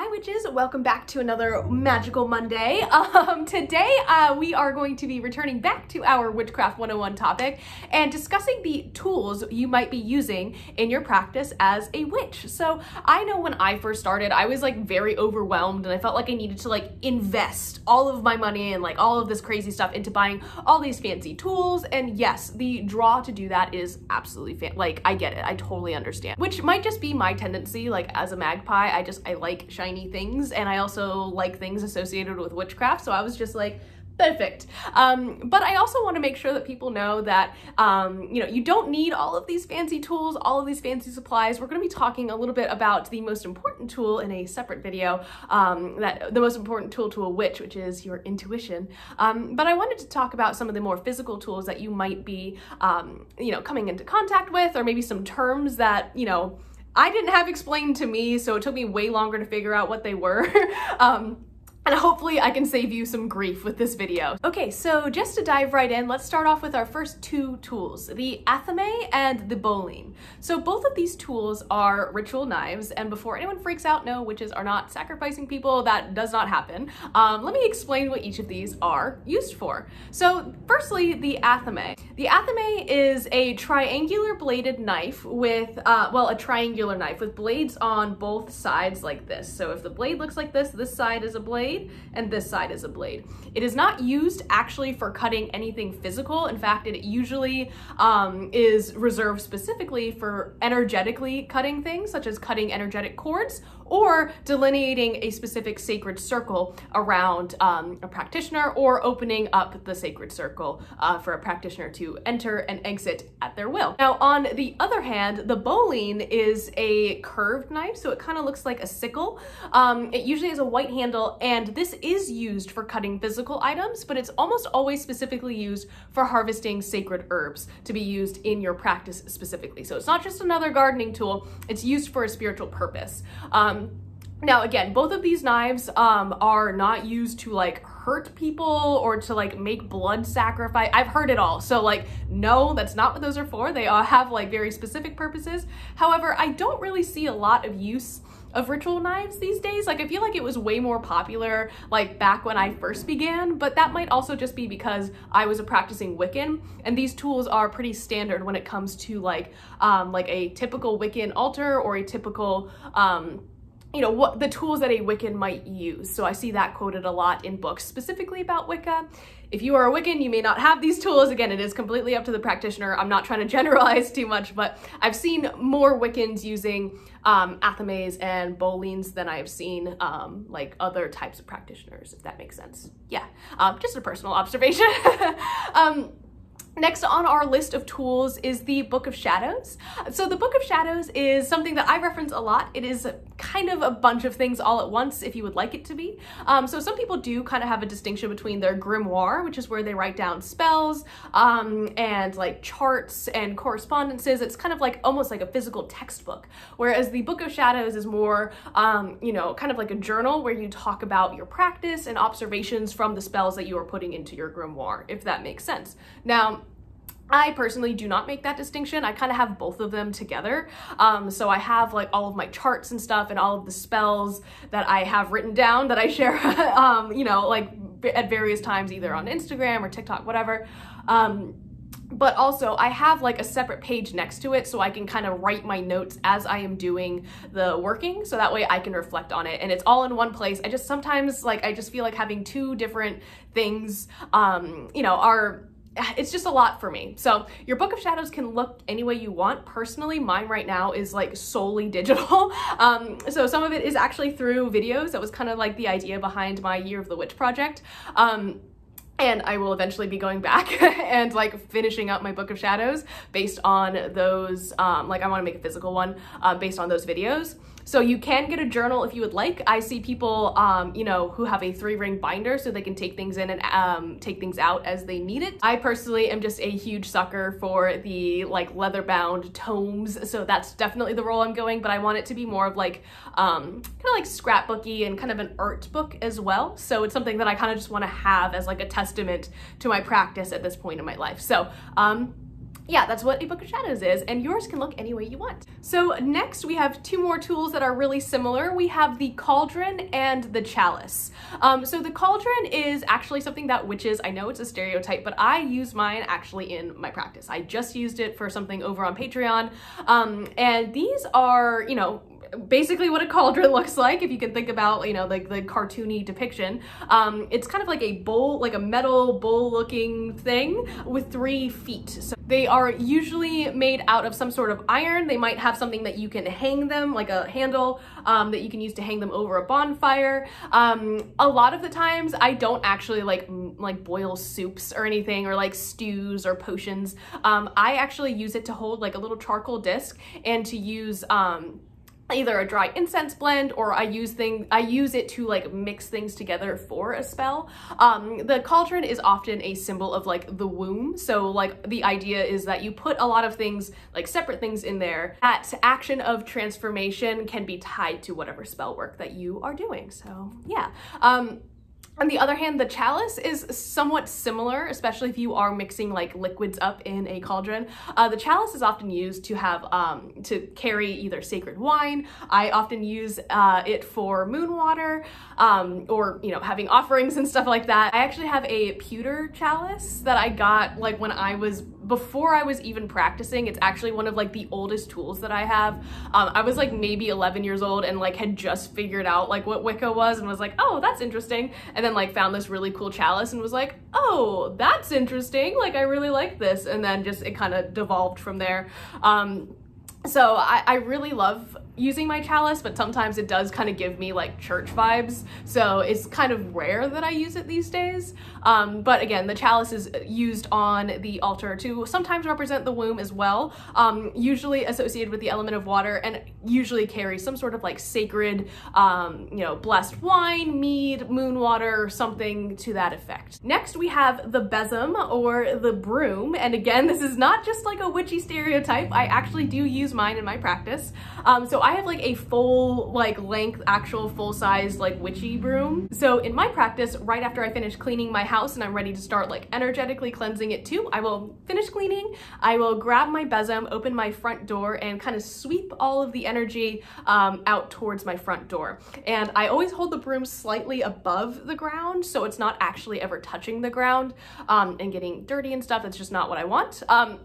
Hi witches, welcome back to another magical Monday. Um, today uh, we are going to be returning back to our Witchcraft 101 topic and discussing the tools you might be using in your practice as a witch. So I know when I first started, I was like very overwhelmed and I felt like I needed to like invest all of my money and like all of this crazy stuff into buying all these fancy tools. And yes, the draw to do that is absolutely fan like I get it. I totally understand. Which might just be my tendency like as a magpie. I just I like shiny things and I also like things associated with witchcraft. So I was just like, perfect. Um, but I also want to make sure that people know that, um, you know, you don't need all of these fancy tools, all of these fancy supplies. We're going to be talking a little bit about the most important tool in a separate video, um, that the most important tool to a witch, which is your intuition. Um, but I wanted to talk about some of the more physical tools that you might be, um, you know, coming into contact with, or maybe some terms that, you know, I didn't have explained to me, so it took me way longer to figure out what they were. um, and hopefully I can save you some grief with this video. Okay, so just to dive right in, let's start off with our first two tools, the Athame and the Boline. So both of these tools are ritual knives, and before anyone freaks out, no, witches are not sacrificing people, that does not happen. Um, let me explain what each of these are used for. So firstly, the Athame. The Athame is a triangular bladed knife with, uh, well, a triangular knife with blades on both sides like this. So if the blade looks like this, this side is a blade, blade and this side is a blade. It is not used actually for cutting anything physical. In fact, it usually um, is reserved specifically for energetically cutting things, such as cutting energetic cords or delineating a specific sacred circle around um, a practitioner or opening up the sacred circle uh, for a practitioner to enter and exit at their will. Now, on the other hand, the Boline is a curved knife, so it kind of looks like a sickle. Um, it usually has a white handle, and this is used for cutting physical items, but it's almost always specifically used for harvesting sacred herbs to be used in your practice specifically. So it's not just another gardening tool, it's used for a spiritual purpose. Um, now, again, both of these knives um, are not used to like hurt people or to like make blood sacrifice. I've heard it all. So like, no, that's not what those are for. They all have like very specific purposes. However, I don't really see a lot of use of ritual knives these days. Like I feel like it was way more popular like back when I first began, but that might also just be because I was a practicing Wiccan and these tools are pretty standard when it comes to like um, like a typical Wiccan altar or a typical um, you know, what the tools that a Wiccan might use. So I see that quoted a lot in books specifically about Wicca. If you are a Wiccan, you may not have these tools. Again, it is completely up to the practitioner. I'm not trying to generalize too much, but I've seen more Wiccans using um, Athames and Bolines than I've seen um, like other types of practitioners, if that makes sense. Yeah, um, just a personal observation. um, Next on our list of tools is the Book of Shadows. So the Book of Shadows is something that I reference a lot. It is kind of a bunch of things all at once if you would like it to be. Um, so some people do kind of have a distinction between their grimoire, which is where they write down spells um, and like charts and correspondences. It's kind of like almost like a physical textbook. Whereas the Book of Shadows is more, um, you know, kind of like a journal where you talk about your practice and observations from the spells that you are putting into your grimoire, if that makes sense. Now, I personally do not make that distinction. I kind of have both of them together. Um, so I have like all of my charts and stuff and all of the spells that I have written down that I share, um, you know, like at various times, either on Instagram or TikTok, whatever. Um, but also I have like a separate page next to it so I can kind of write my notes as I am doing the working so that way I can reflect on it and it's all in one place. I just sometimes like I just feel like having two different things um you know are it's just a lot for me. So your Book of Shadows can look any way you want. Personally, mine right now is like solely digital. Um, so some of it is actually through videos. That was kind of like the idea behind my Year of the Witch project. Um, and I will eventually be going back and like finishing up my Book of Shadows based on those, um, like I want to make a physical one uh, based on those videos. So you can get a journal if you would like. I see people, um, you know, who have a three ring binder so they can take things in and um, take things out as they need it. I personally am just a huge sucker for the like leather bound tomes. So that's definitely the role I'm going, but I want it to be more of like, um, kind of like scrapbooky and kind of an art book as well. So it's something that I kind of just want to have as like a testament to my practice at this point in my life. So, um, yeah, that's what a Book of Shadows is, and yours can look any way you want. So next we have two more tools that are really similar. We have the cauldron and the chalice. Um, so the cauldron is actually something that witches, I know it's a stereotype, but I use mine actually in my practice. I just used it for something over on Patreon, um, and these are, you know, basically what a cauldron looks like if you can think about you know like the cartoony depiction. Um it's kind of like a bowl like a metal bowl looking thing with three feet. So they are usually made out of some sort of iron. They might have something that you can hang them like a handle um, that you can use to hang them over a bonfire. Um a lot of the times i don't actually like like boil soups or anything or like stews or potions. Um i actually use it to hold like a little charcoal disc and to use um either a dry incense blend or I use thing I use it to like mix things together for a spell. Um, the cauldron is often a symbol of like the womb. So like the idea is that you put a lot of things like separate things in there. That action of transformation can be tied to whatever spell work that you are doing. So yeah. Um, on the other hand, the chalice is somewhat similar, especially if you are mixing like liquids up in a cauldron. Uh, the chalice is often used to have, um, to carry either sacred wine. I often use uh, it for moon water um, or, you know, having offerings and stuff like that. I actually have a pewter chalice that I got like when I was before I was even practicing, it's actually one of like the oldest tools that I have. Um, I was like maybe 11 years old and like had just figured out like what Wicca was and was like, oh, that's interesting. And then like found this really cool chalice and was like, oh, that's interesting. Like I really like this. And then just it kind of devolved from there. Um, so I, I really love using my chalice, but sometimes it does kind of give me like church vibes. So it's kind of rare that I use it these days. Um, but again, the chalice is used on the altar to sometimes represent the womb as well, um, usually associated with the element of water and usually carries some sort of like sacred, um, you know, blessed wine, mead, moon water, something to that effect. Next, we have the besom or the broom. And again, this is not just like a witchy stereotype. I actually do use mine in my practice. Um, so I have like a full like length, actual full size like witchy broom. So in my practice, right after I finish cleaning my house and I'm ready to start like energetically cleansing it too, I will finish cleaning, I will grab my besom, open my front door and kind of sweep all of the energy um, out towards my front door. And I always hold the broom slightly above the ground so it's not actually ever touching the ground um, and getting dirty and stuff. That's just not what I want. Um,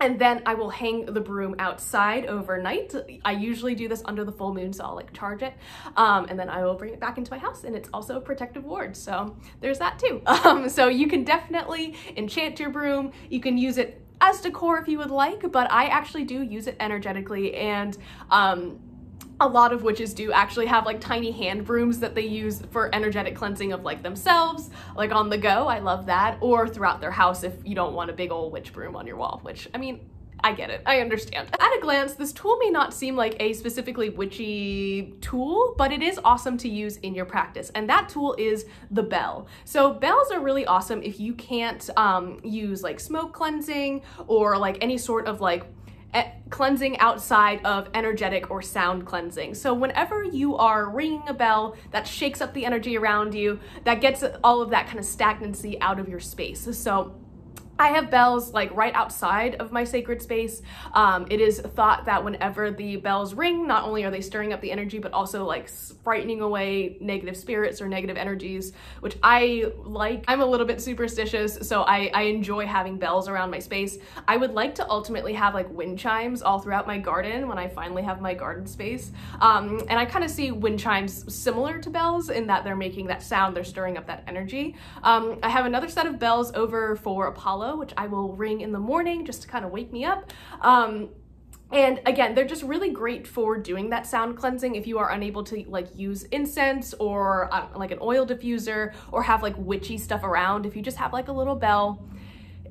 and then I will hang the broom outside overnight. I usually do this under the full moon, so I'll like charge it. Um, and then I will bring it back into my house and it's also a protective ward. So there's that too. Um, so you can definitely enchant your broom. You can use it as decor if you would like, but I actually do use it energetically and um, a lot of witches do actually have like tiny hand brooms that they use for energetic cleansing of like themselves, like on the go. I love that. Or throughout their house if you don't want a big old witch broom on your wall, which I mean, I get it, I understand. At a glance, this tool may not seem like a specifically witchy tool, but it is awesome to use in your practice. And that tool is the bell. So bells are really awesome if you can't um, use like smoke cleansing or like any sort of like Eh, cleansing outside of energetic or sound cleansing. So whenever you are ringing a bell that shakes up the energy around you, that gets all of that kind of stagnancy out of your space. So I have bells like right outside of my sacred space. Um, it is thought that whenever the bells ring, not only are they stirring up the energy, but also like frightening away negative spirits or negative energies, which I like. I'm a little bit superstitious, so I, I enjoy having bells around my space. I would like to ultimately have like wind chimes all throughout my garden when I finally have my garden space. Um, and I kind of see wind chimes similar to bells in that they're making that sound, they're stirring up that energy. Um, I have another set of bells over for Apollo which I will ring in the morning just to kind of wake me up. Um, and again, they're just really great for doing that sound cleansing if you are unable to like use incense or uh, like an oil diffuser or have like witchy stuff around. If you just have like a little bell,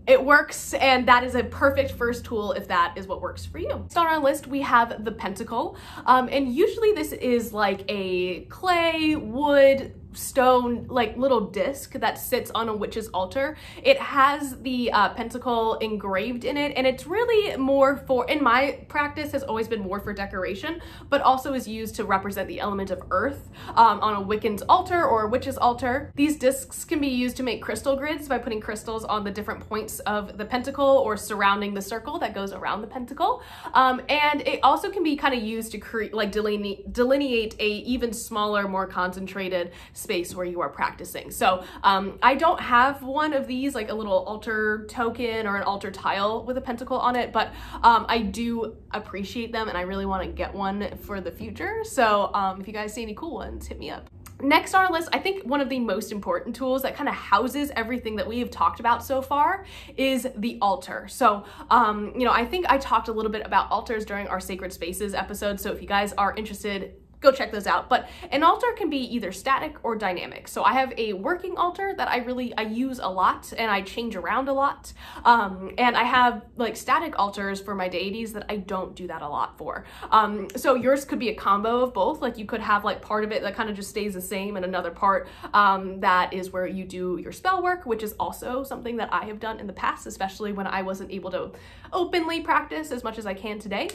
it works and that is a perfect first tool if that is what works for you. Next on our list we have the pentacle um, and usually this is like a clay, wood, stone like little disc that sits on a witch's altar. It has the uh, pentacle engraved in it and it's really more for, in my practice has always been more for decoration, but also is used to represent the element of earth um, on a Wiccan's altar or a witch's altar. These discs can be used to make crystal grids by putting crystals on the different points of the pentacle or surrounding the circle that goes around the pentacle. Um, and it also can be kind of used to create like delineate, delineate a even smaller, more concentrated space where you are practicing. So um, I don't have one of these, like a little altar token or an altar tile with a pentacle on it, but um, I do appreciate them and I really want to get one for the future. So um, if you guys see any cool ones, hit me up. Next on our list, I think one of the most important tools that kind of houses everything that we have talked about so far is the altar. So, um, you know, I think I talked a little bit about altars during our Sacred Spaces episode. So if you guys are interested go check those out. But an altar can be either static or dynamic. So I have a working altar that I really, I use a lot and I change around a lot. Um, and I have like static altars for my deities that I don't do that a lot for. Um, so yours could be a combo of both. Like you could have like part of it that kind of just stays the same and another part um, that is where you do your spell work, which is also something that I have done in the past, especially when I wasn't able to openly practice as much as I can today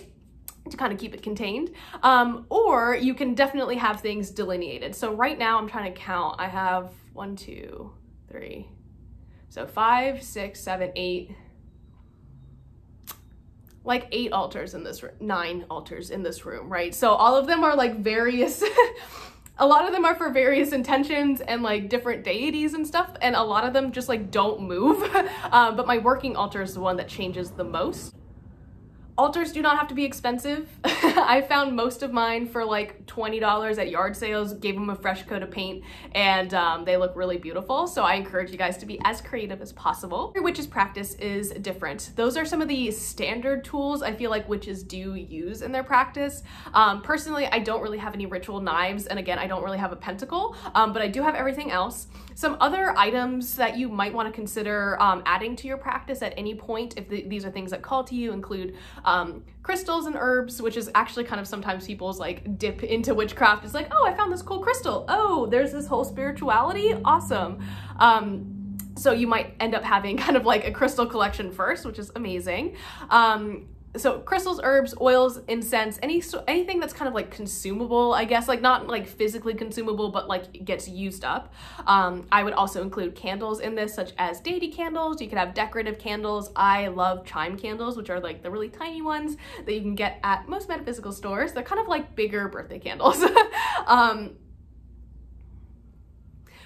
to kind of keep it contained. Um, or you can definitely have things delineated. So right now I'm trying to count. I have one, two, three. So five, six, seven, eight, like eight altars in this room, nine altars in this room, right? So all of them are like various, a lot of them are for various intentions and like different deities and stuff. And a lot of them just like don't move. um, but my working altar is the one that changes the most. Altars do not have to be expensive. I found most of mine for like $20 at yard sales, gave them a fresh coat of paint, and um, they look really beautiful. So I encourage you guys to be as creative as possible. Your witches practice is different. Those are some of the standard tools I feel like witches do use in their practice. Um, personally, I don't really have any ritual knives, and again, I don't really have a pentacle, um, but I do have everything else. Some other items that you might want to consider um, adding to your practice at any point, if the, these are things that call to you, include um, crystals and herbs, which is actually kind of sometimes people's like dip into witchcraft. It's like, oh, I found this cool crystal. Oh, there's this whole spirituality. Awesome. Um, so you might end up having kind of like a crystal collection first, which is amazing. Um, so crystals, herbs, oils, incense, any anything that's kind of like consumable, I guess, like not like physically consumable, but like gets used up. Um, I would also include candles in this, such as deity candles. You could have decorative candles. I love chime candles, which are like the really tiny ones that you can get at most metaphysical stores. They're kind of like bigger birthday candles. um,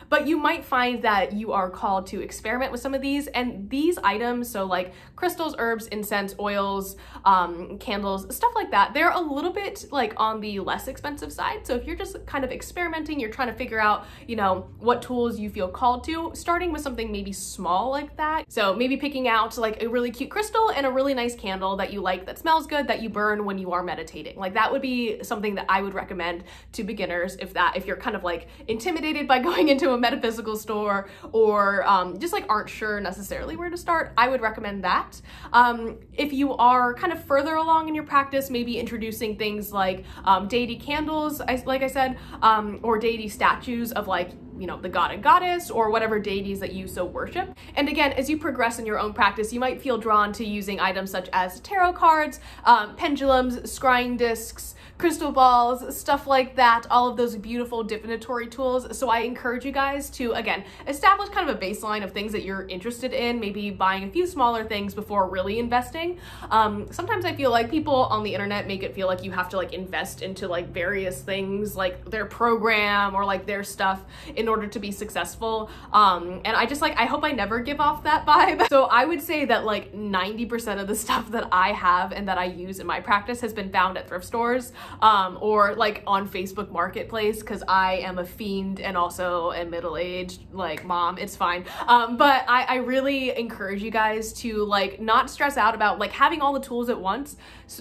but you might find that you are called to experiment with some of these and these items, so like crystals, herbs, incense, oils, um, candles, stuff like that, they're a little bit like on the less expensive side. So if you're just kind of experimenting, you're trying to figure out, you know, what tools you feel called to, starting with something maybe small like that. So maybe picking out like a really cute crystal and a really nice candle that you like that smells good that you burn when you are meditating. Like that would be something that I would recommend to beginners if that if you're kind of like intimidated by going into a metaphysical store or um, just like aren't sure necessarily where to start, I would recommend that. Um, if you are kind of further along in your practice, maybe introducing things like um, deity candles, like I said, um, or deity statues of like you know, the god and goddess or whatever deities that you so worship. And again, as you progress in your own practice, you might feel drawn to using items such as tarot cards, um, pendulums, scrying discs, crystal balls, stuff like that, all of those beautiful divinatory tools. So I encourage you guys to, again, establish kind of a baseline of things that you're interested in, maybe buying a few smaller things before really investing. Um, sometimes I feel like people on the internet make it feel like you have to like invest into like various things, like their program or like their stuff in order to be successful. Um, and I just like, I hope I never give off that vibe. So I would say that like 90% of the stuff that I have and that I use in my practice has been found at thrift stores um, or like on Facebook Marketplace because I am a fiend and also a middle-aged like mom. It's fine. Um, but I, I really encourage you guys to like not stress out about like having all the tools at once.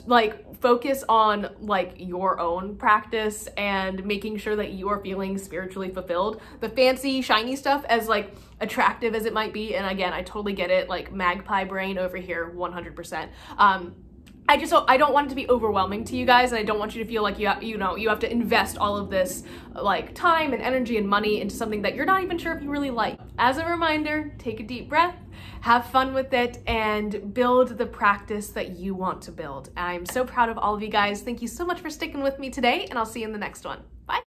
Like focus on like your own practice and making sure that you are feeling spiritually fulfilled. The fancy shiny stuff as like attractive as it might be. And again, I totally get it. Like magpie brain over here, 100%. Um, I just I don't want it to be overwhelming to you guys and I don't want you to feel like you have, you know you have to invest all of this like time and energy and money into something that you're not even sure if you really like. As a reminder, take a deep breath, have fun with it and build the practice that you want to build. I'm so proud of all of you guys. Thank you so much for sticking with me today and I'll see you in the next one.